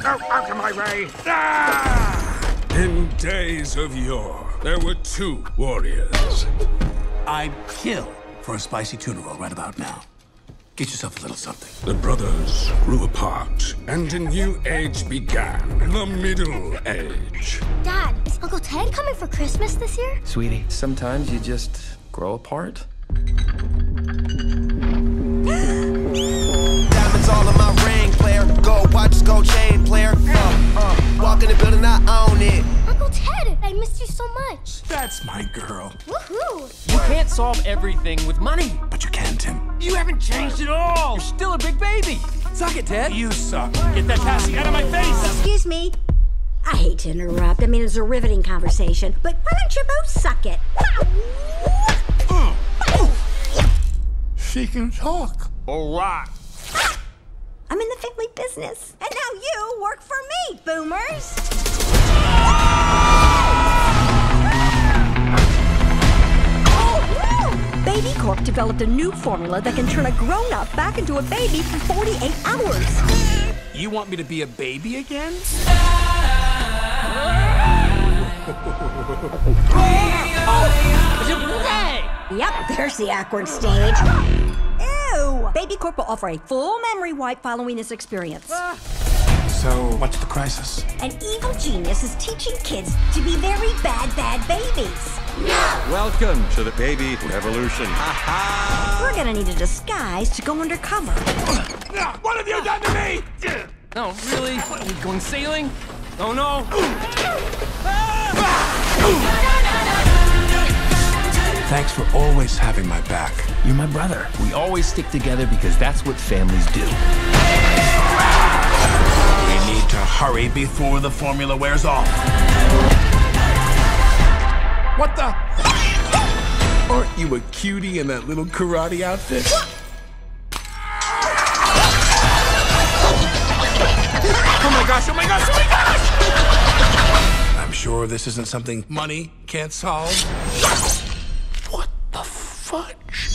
Go out of my way! Ah! In days of yore, there were two warriors. I'd kill for a spicy tuna roll right about now. Get yourself a little something. The brothers grew apart, and a new age began the Middle Age. Dad, is Uncle Ted coming for Christmas this year? Sweetie, sometimes you just grow apart. Missed you so much. That's my girl. Woohoo! You can't solve everything with money. But you can, Tim. You haven't changed at all. You're still a big baby. Suck it, Ted. You suck. Get that Cassie out of my face! Excuse me. I hate to interrupt. I mean, it's a riveting conversation, but why don't you both suck it? She can talk. All right. I'm in the family business, and now you work for me, boomers. Developed a new formula that can turn a grown-up back into a baby in 48 hours. You want me to be a baby again? Yep, there's the awkward stage. Ew! Baby Corp will offer a full memory wipe following this experience. So, what's the crisis? An evil genius is teaching kids to be very bad, bad babies. Welcome to the baby revolution. We're gonna need a disguise to go undercover. What have you done to me? No, really? What, are we going sailing? Oh no. Thanks for always having my back. You're my brother. We always stick together because that's what families do. We need to hurry before the formula wears off. What the? Aren't you a cutie in that little karate outfit? Oh my gosh, oh my gosh, oh my gosh! I'm sure this isn't something money can't solve. What the fudge?